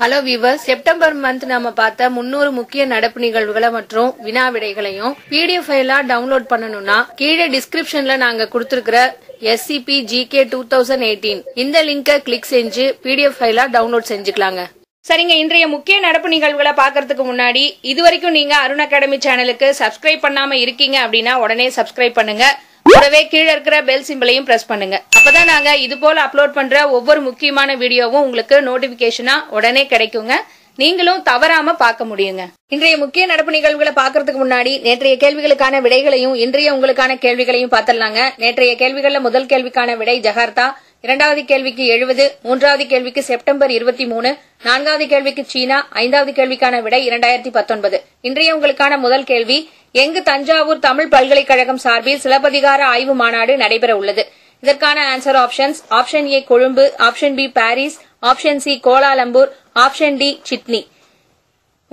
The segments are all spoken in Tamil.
ஹலோ வியூவர்ஸ் செப்டம்பர் மந்த் நம்ம பார்த்த முன்னூறு முக்கிய நடப்பு நிகழ்வுகளை மற்றும் வினா விடைகளையும் பிடிஎஃப் ஃபைலா டவுன்லோட் பண்ணணும்னா கீழே டிஸ்கிரிப்ஷன்ல நாங்க கொடுத்திருக்கிற SCB GK two thousand eighteen இந்த லிங்கை கிளிக் செஞ்சு பிடிஎஃப் ஃபைலா டவுன்லோட் செஞ்சுக்கலாங்க. சரிங்க இன்றைய முக்கிய நடப்பு நிகழ்வுகளை பார்க்கறதுக்கு முன்னாடி இது வரைக்கும் நீங்க அருண் அகாடமி சேனலுக்கு சப்ஸ்கிரைப் பண்ணாம இருக்கீங்க அப்படின்னா உடனே சப்ஸ்கிரைப் பண்ணுங்க. கூடவே கீழே இருக்கிற பெல் சிம்பிளையும் பிரஸ் பண்ணுங்க. அப்பதான் நாங்க இது போல அப்லோட் பண்ற ஒவ்வொரு முக்கியமான வீடியோவும் உங்களுக்கு நோட்டிபிகேஷனா உடனே கிடைக்குங்க. நீங்களும் தவறாம பார்க்க முடியுங்க. இன்றைய முக்கிய நடப்பு நிகழ்வுகளை பார்க்கறதுக்கு முன்னாடி நேற்றைய கேள்விகளுக்கான விடைகளையும் இன்றைய உங்களுக்கான கேள்விகளையும் பார்த்தலாங்க நேற்றைய கேள்விகள்ல முதல் கேள்விக்கான விடை ஜகார்த்தா. இரண்டாவது கேள்விக்கு எழுபது மூன்றாவது கேள்விக்கு செப்டம்பர் இருபத்தி மூணு நான்காவது கேள்விக்கு சீனா ஐந்தாவது கேள்விக்கான விடை இரண்டாயிரத்தி பத்தொன்பது. இன்றைய உங்களுக்கான முதல் கேள்வி எங்கு தஞ்சாவூர் தமிழ் பல்கலைக்கழகம் சார்பில் சிலப்பதிகார ஆய்வு மாநாடு நடைபெற உள்ளது? இதற்கான answer options option A Colombo option B Paris option C Kuala Lumpur option D Sydney.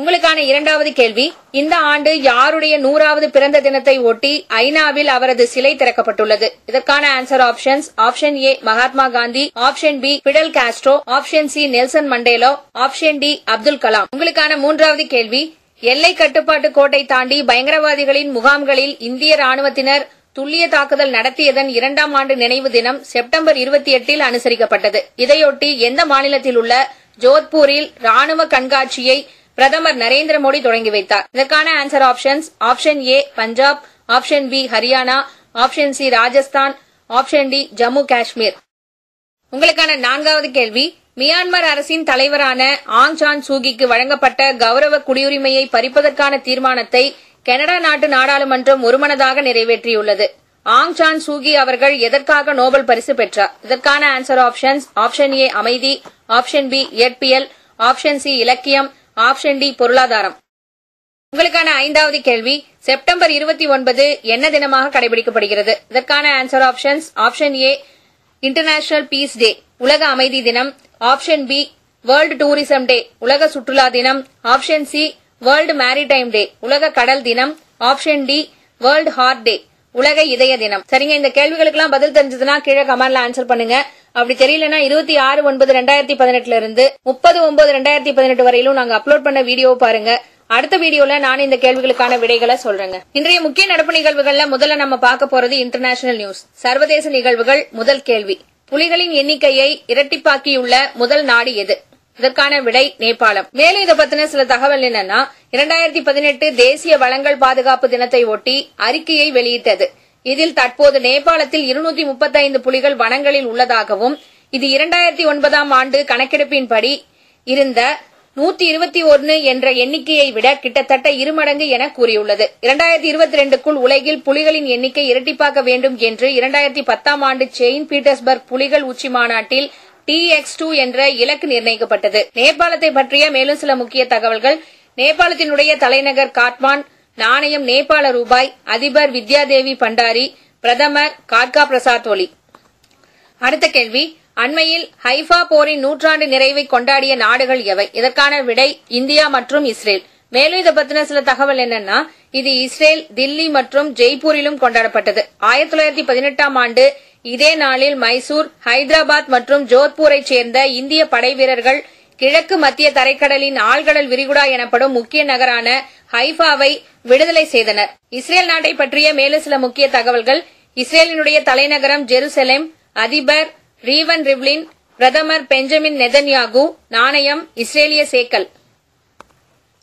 உங்களுக்கான இரண்டாவது கேள்வி. இந்த ஆண்டு யாருடைய நூறாவது பிறந்த தினத்தை ஒட்டி ஐநாவில் அவரது சிலை திறக்கப்பட்டுள்ளது. இதற்கான answer options option A Mahatma Gandhi option B Fidel Castro option C Nelson Mandela option D Abdul Kalam உங்களுக்கான மூன்றாவது கேள்வி. எல்லை கட்டுப்பாட்டு கோட்டை தாண்டி பயங்கரவாதிகளின் முகாம்களில் இந்திய ராணுவத்தினர் துல்லிய தாக்குதல் நடத்தியதன் இரண்டாம் ஆண்டு நினைவு தினம் செப்டம்பர் இருபத்தி எட்டில் அனுசரிக்கப்பட்டது. இதையொட்டி எந்த மாநிலத்தில் உள்ள ஜோத்பூரில் ராணுவ கண்காட்சியை பிரதமர் நரேந்திர மோடி தொடங்கி வைத்தார். இதற்கான answer options option A Punjab option B Haryana option C Rajasthan option D Jammu Kashmir உங்களுக்கான நான்காவது கேள்வி மியான்மர் அரசின் தலைவரான ஆங் சான் சூகிக்கு வழங்கப்பட்ட கௌரவ குடியுரிமையை பறிப்பதற்கான தீர்மானத்தை கனடா நாட்டு நாடாளுமன்றம் ஒருமனதாக நிறைவேற்றியுள்ளது. ஆங் சான் சூகி அவர்கள் எதற்காக நோபல் பரிசு பெற்றார்? இதற்கான ஆன்சர் ஆப்ஷன்ஸ் ஆப்ஷன் ஏ அமைதி ஆப்ஷன் பி இயற்பியல் ஆப்ஷன் சி இலக்கியம் ஆப்ஷன் டி பொருளாதாரம். உங்களுக்கான ஐந்தாவது கேள்வி செப்டம்பர் இருபத்தி ஒன்பது என்ன தினமாக கடைபிடிக்கப்படுகிறது? இதற்கான answer options option A international peace day உலக அமைதி தினம். Option B world tourism day உலக சுற்றுலா தினம். Option C world maritime day உலக கடல் தினம். Option D world heart day உலக இதய தினம். சரிங்க இந்த கேள்விகளுக்கெல்லாம் பதில் தெரிஞ்சதுன்னா கீழே கமெண்ட்ல ஆன்சர் பண்ணுங்க. அப்படி தெரியலனா இருபத்தி ஆறு ஒன்பது ரெண்டாயிரத்தி பதினெட்டுல இருந்து முப்பது ஒன்பது ரெண்டாயிரத்தி பதினெட்டு வரையிலும் நாங்க அப்லோட் பண்ண வீடியோ பாருங்க. அடுத்த வீடியோல நான் இந்த கேள்விகளுக்கான விடைகளை சொல்றேங்க. இன்றைய முக்கிய நடப்பு நிகழ்வுகள்ல முதல்ல நம்ம பார்க்க போறது இன்டர்நேஷனல் நியூஸ் சர்வதேச நிகழ்வுகள் முதல் கேள்வி. புலிகளின் எண்ணிக்கையை இரட்டிப்பாக்கியுள்ள முதல் நாடு எது? இதற்கான விடை நேபாளம். மேலும் இதை பத்தின சில தகவல் என்னன்னா இரண்டாயிரத்தி பதினெட்டு தேசிய வளங்கள் பாதுகாப்பு தினத்தை ஒட்டி அறிக்கையை வெளியிட்டது. இதில் தற்போது நேபாளத்தில் இருநூத்தி முப்பத்தைந்து புலிகள் வனங்களில் உள்ளதாகவும் இது இரண்டாயிரத்தி ஒன்பதாம் ஆண்டு கணக்கெடுப்பின்படி இருந்த நூத்தி இருபத்தி ஒன்னு என்ற எண்ணிக்கையை விட கிட்டத்தட்ட இருமடங்கு என கூறியுள்ளது. இரண்டாயிரத்தி இருபத்தி ரெண்டுக்குள் உலகில் புலிகளின் எண்ணிக்கை இரட்டிப்பாக்க வேண்டும் என்று இரண்டாயிரத்தி பத்தாம் ஆண்டு செயின் பீட்டர்ஸ்பர்க் புலிகள் உச்சி மாநாட்டில் டி எக்ஸ் டூ என்ற இலக்கு நிர்ணயிக்கப்பட்டது. நேபாளத்தை பற்றிய மேலும் சில முக்கிய தகவல்கள். நேபாளத்தினுடைய தலைநகர் காட்மாண்ட் நாணயம் நேபாள ரூபாய் அதிபர் வித்யாதேவி பண்டாரி பிரதமர் கார்கா பிரசாத் ஒலி. அடுத்த கேள்வி அண்மையில் ஹைஃபா போரின் நூற்றாண்டு நிறைவை கொண்டாடிய நாடுகள் எவை? இதற்கான விடை இந்தியா மற்றும் இஸ்ரேல். மேலும் இதை பத்தின சில தகவல் என்னன்னா இது இஸ்ரேல் தில்லி மற்றும் ஜெய்ப்பூரிலும் கொண்டாடப்பட்டது. ஆயிரத்தி தொள்ளாயிரத்தி பதினெட்டாம் ஆண்டு இதே நாளில் மைசூர் ஹைதராபாத் மற்றும் ஜோத்பூரை சேர்ந்த இந்திய படை வீரர்கள் கிழக்கு மத்திய தரைக்கடலின் ஆழ்கடல் விரிகுடா எனப்படும் முக்கிய நகரான ஹைஃபாவை விடுதலை செய்தனர். இஸ்ரேல் நாட்டை பற்றிய மேலும் சில முக்கிய தகவல்கள். இஸ்ரேலினுடைய தலைநகரம் ஜெருசலேம் அதிபர் ரீவன் ரிவ்லின் பிரதமர் பெஞ்சமின் நெதன்யாகு நாணயம் இஸ்ரேலிய சேக்கல்.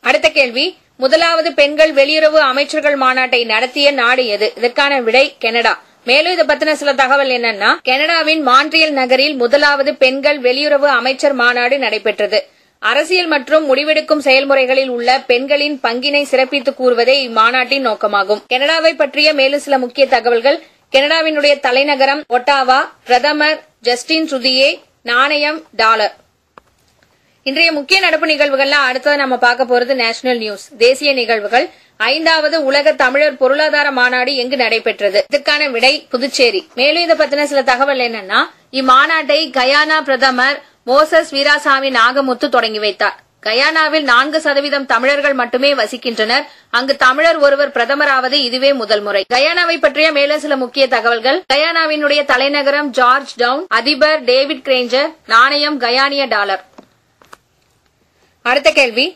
அடுத்த கேள்வி முதலாவது பெண்கள் வெளியுறவு அமைச்சர்கள் மாநாட்டை நடத்திய நாடு எது? இதற்கான விடை கனடா. மேலும் இதை பத்தின சில தகவல் என்னன்னா கனடாவின் மான்ட்ரியல் நகரில் முதலாவது பெண்கள் வெளியுறவு அமைச்சர் மாநாடு நடைபெற்றது. அரசியல் மற்றும் முடிவெடுக்கும் செயல்முறைகளில் உள்ள பெண்களின் பங்கினை சிறப்பித்து கூறுவதே இம்மாநாட்டின் நோக்கமாகும். கனடாவை பற்றிய மேலும் சில முக்கிய தகவல்கள். கனடாவினுடைய தலைநகரம் ஒட்டாவா பிரதமர் ஜஸ்டின் ட்ருதியே நாணயம் டாலர். இன்றைய முக்கிய நடப்பு நிகழ்வுகள்லாம் அடுத்தது நம்ம பார்க்க போறது நேஷனல் நியூஸ். தேசிய நிகழ்வுகள். ஐந்தாவது உலக தமிழர் பொருளாதார மாநாடு எங்கு நடைபெற்றது? இதற்கான விடை புதுச்சேரி. மேலும் இதை பத்தின சில தகவல் என்னன்னா இம்மாநாட்டை கயானா பிரதமர் மோசஸ் வீராசாமி நாகமுத்து தொடங்கி வைத்தார். கயானாவில் நான்கு சதவீதம் தமிழர்கள் மட்டுமே வசிக்கின்றனர். அங்கு தமிழர் ஒருவர் பிரதமராவது இதுவே முதல் முறை. கயானாவை பற்றிய மேலும் சில முக்கிய தகவல்கள். கயானாவினுடைய தலைநகரம் ஜார்ஜ் டவுன் அதிபர் டேவிட் கிரேஞ்சர் நாணயம் கயானிய டாலர். அடுத்த கேள்வி.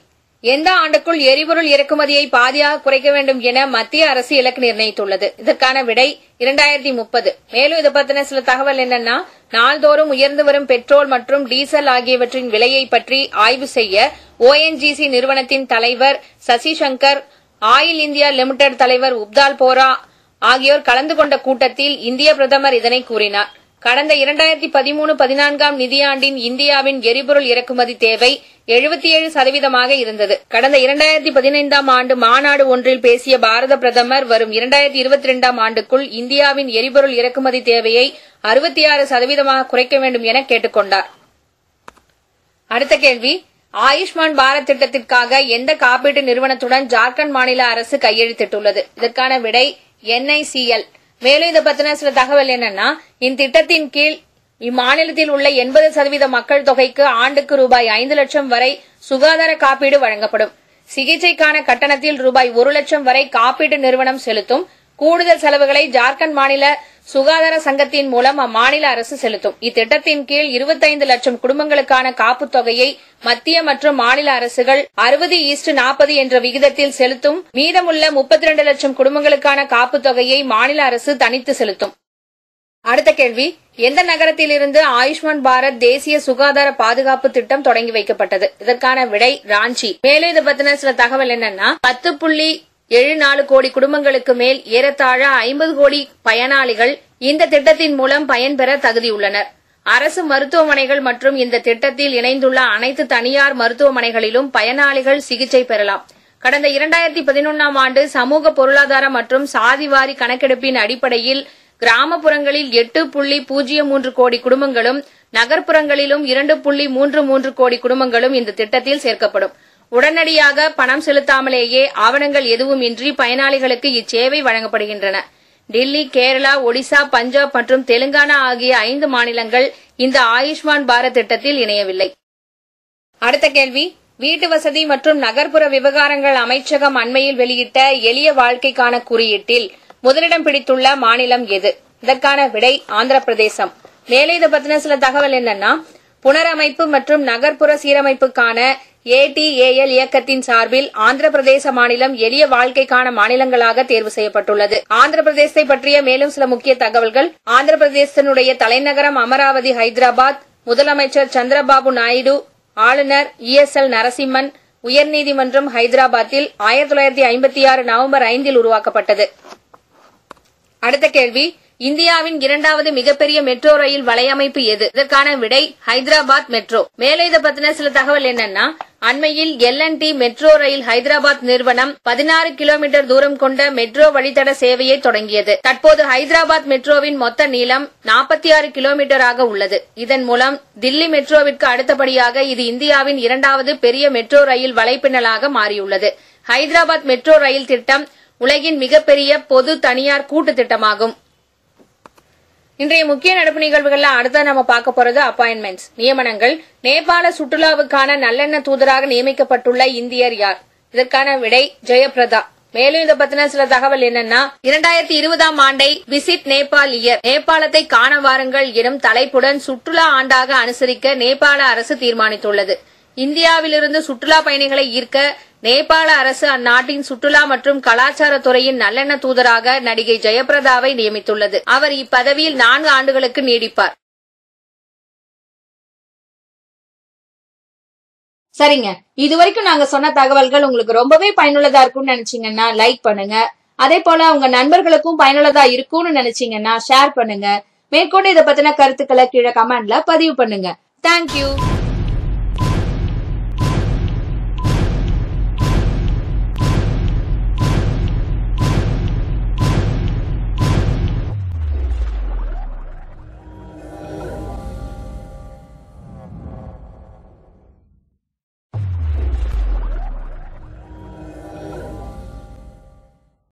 எந்த ஆண்டுக்குள் எரிபொருள் இறக்குமதியை பாதியாக குறைக்க வேண்டும் என மத்திய அரசு இலக்கு நிர்ணயித்துள்ளது. இதற்கான விடை இரண்டாயிரத்தி முப்பது. மேலும் இதை பத்தின சில தகவல் என்னன்னா நாள்தோறும் உயர்ந்து வரும் பெட்ரோல் மற்றும் டீசல் ஆகியவற்றின் விலையை பற்றி ஆய்வு செய்ய ஓஎன்ஜிசி நிறுவனத்தின் தலைவர் Shashi Shankar oil India limited தலைவர் உப்தால் போரா ஆகியோர் கலந்து கொண்ட கூட்டத்தில் இந்திய பிரதமர் இதனை கூறினார். கடந்த இரண்டாயிரத்தி பதிமூணு பதினான்காம் நிதியாண்டின் இந்தியாவின் எரிபொருள் இறக்குமதி தேவை எழுபத்தி ஏழு சதவீதமாக இருந்தது. கடந்த இரண்டாயிரத்தி பதினைந்தாம் ஆண்டு மாநாடு ஒன்றில் பேசிய பாரத பிரதமர் வரும் இரண்டாயிரத்தி இருபத்தி இரண்டாம் ஆண்டுக்குள் இந்தியாவின் எரிபொருள் இறக்குமதி தேவையை அறுபத்தி ஆறு சதவீதமாக குறைக்க வேண்டும் என கேட்டுக்கொண்டார். அடுத்த கேள்வி. ஆயுஷ்மான் பாரத் திட்டத்திற்காக எந்த காப்பீட்டு நிறுவனத்துடன் ஜார்க்கண்ட் மாநில அரசு கையெழுத்திட்டுள்ளது? இதற்கான விடை என்ஐசிஎல். மேலும் இதை பத்தின சில தகவல் என்னன்னா இத்திட்டத்தின் கீழ் இம்மாநிலத்தில் உள்ள எண்பது சதவீத மக்கள் தொகைக்கு ஆண்டுக்கு ரூபாய் ஐந்து லட்சம் வரை சுகாதார காப்பீடு வழங்கப்படும். சிகிச்சைக்கான கட்டணத்தில் ரூபாய் ஒரு லட்சம் வரை காப்பீட்டு நிறுவனம் செலுத்தும். கூடுதல் செலவுகளை ஜார்க்கண்ட் மாநில சுகாதார சங்கத்தின் மூலம் அம்மாநில அரசு செலுத்தும். இத்திட்டத்தின் கீழ் இருபத்தைந்து லட்சம் குடும்பங்களுக்கான காப்புத் தொகையை மத்திய மற்றும் மாநில அரசுகள் அறுபது ஈஸ்ட் நாற்பது என்ற விகிதத்தில் செலுத்தும். மீதமுள்ள முப்பத்தி ரெண்டு லட்சம் குடும்பங்களுக்கான காப்புத் தொகையை மாநில அரசு தனித்து செலுத்தும். அடுத்த கேள்வி. எந்த நகரத்திலிருந்து ஆயுஷ்மான் பாரத் தேசிய சுகாதார பாதுகாப்பு திட்டம் தொடங்கி வைக்கப்பட்டது? இதற்கான விடை ராஞ்சி. மேலும் இது பத்தின சில தகவல் என்னன்னா பத்து புள்ளி ஏழு நாலு கோடி குடும்பங்களுக்கு மேல் ஏறத்தாழ ஐம்பது கோடி பயனாளிகள் இந்த திட்டத்தின் மூலம் பயன்பெற தகுதியுள்ளனர் அரசு மருத்துவமனைகள் மற்றும் இந்த திட்டத்தில் இணைந்துள்ள அனைத்து தனியார் மருத்துவமனைகளிலும் பயனாளிகள் சிகிச்சை பெறலாம். கடந்த இரண்டாயிரத்தி பதினொன்றாம் ஆண்டு சமூக பொருளாதார மற்றும் சாதிவாரி கணக்கெடுப்பின் அடிப்படையில் கிராமப்புறங்களில் எட்டு புள்ளி பூஜ்ஜியம் மூன்று கோடி குடும்பங்களும் நகர்ப்புறங்களிலும் இரண்டு புள்ளி மூன்று மூன்று கோடி குடும்பங்களும் இந்த திட்டத்தில் சேர்க்கப்படும். உடனடியாக பணம் செலுத்தாமலேயே ஆவணங்கள் எதுவும் இன்றி பயனாளிகளுக்கு இச்சேவை வழங்கப்படுகின்றன. டில்லி கேரளா ஒடிசா பஞ்சாப் மற்றும் தெலுங்கானா ஆகிய ஐந்து மாநிலங்கள் இந்த ஆயுஷ்மான் பாரத் திட்டத்தில் இணையவில்லை. அடுத்த கேள்வி. வீட்டு வசதி மற்றும் நகர்ப்புற விவகாரங்கள் அமைச்சகம் அண்மையில் வெளியிட்ட எளிய வாழ்க்கைக்கான குறியீட்டில் முதலிடம் பிடித்துள்ள மாநிலம் எது? இதற்கான விடை ஆந்திர பிரதேசம் மேலே இதை பத்தின சில தகவல் என்னன்னா புனரமைப்பு மற்றும் நகர்ப்புற சீரமைப்புக்கான ஏடிஏஎல் இயக்கத்தின் சார்பில் ஆந்திர பிரதேச மாநிலம் எளிய வாழ்க்கைக்கான மாநிலங்களாக தேர்வு செய்யப்பட்டுள்ளது. ஆந்திர பிரதேசத்தை பற்றிய மேலும் சில முக்கிய தகவல்கள். ஆந்திர பிரதேசத்தினுடைய தலைநகரம் அமராவதி ஹைதராபாத். முதலமைச்சர் சந்திரபாபு நாயுடு ஆளுநர் இ எஸ் எல் நரசிம்மன் உயர்நீதிமன்றம் ஹைதராபாத்தில் ஆயிரத்தி தொள்ளாயிரத்தி ஐம்பத்தி ஆறு நவம்பர் ஐந்தில் உருவாக்கப்பட்டது. அடுத்த கேள்வி இந்தியாவின் இரண்டாவது மிகப்பெரிய மெட்ரோ ரயில் வலையமைப்பு எது? இதற்கான விடை ஹைதராபாத் மெட்ரோ. மேலே இதை பத்தின சில தகவல் என்னன்னா அண்மையில் L T metro rail Hyderabad நிறுவனம் பதினாறு கிலோமீட்டர் தூரம் கொண்ட மெட்ரோ வழித்தட சேவையை தொடங்கியது. தற்போது ஹைதராபாத் மெட்ரோவின் மொத்த நீளம் நாற்பத்தி ஆறு கிலோமீட்டராக உள்ளது. இதன் மூலம் தில்லி மெட்ரோவிற்கு அடுத்தபடியாக இது இந்தியாவின் இரண்டாவது பெரிய மெட்ரோ ரயில் வலைப்பின்னலாக மாறியுள்ளது. ஹைதராபாத் மெட்ரோ ரயில் திட்டம் உலகின் மிகப்பெரிய பொது தனியார் கூட்டு திட்டமாகும். இன்றைய முக்கிய நடப்பு நிகழ்வுகள்ல அடுத்த நம்ம பார்க்க போறது அப்பாயின்மெண்ட்ஸ் நியமனங்கள். நேபாள சுற்றுலாவுக்கான நல்லெண்ண தூதராக நியமிக்கப்பட்டுள்ள இந்தியர் யார்? இதற்கான விடை ஜெயபிரதா மேலும் இதை பத்தின சில தகவல் என்னன்னா இரண்டாயிரத்தி இருபதாம் ஆண்டை விசிட் நேபாள் இயர். நேபாளத்தை காண வாருங்கள் எனும் தலைப்புடன் சுற்றுலா ஆண்டாக அனுசரிக்க நேபாள அரசு தீர்மானித்துள்ளது. இந்தியாவிலிருந்து சுற்றுலா பயணிகளை ஈர்க்க நேபாள அரசு அந்நாட்டின் சுற்றுலா மற்றும் கலாச்சாரத்துறையின் நல்லெண்ண தூதராக நடிகை ஜெயபிரதாவை நியமித்துள்ளது. அவர் இப்பதவியில் நான்கு ஆண்டுகளுக்கு நீடிப்பார். சரிங்க. இதுவரைக்கும் நாங்க சொன்ன தகவல்கள் உங்களுக்கு ரொம்பவே பயனுள்ளதா இருக்கும்னு நினைச்சீங்கன்னா லைக் பண்ணுங்க. அதே போல உங்க நண்பர்களுக்கும் பயனுள்ளதா இருக்கும்னு நினைச்சீங்கன்னா ஷேர் பண்ணுங்க. மேற்கொண்டு இதை பத்தின கருத்துக்களை கீழே கமெண்ட்ல பதிவு பண்ணுங்க. தேங்க்யூ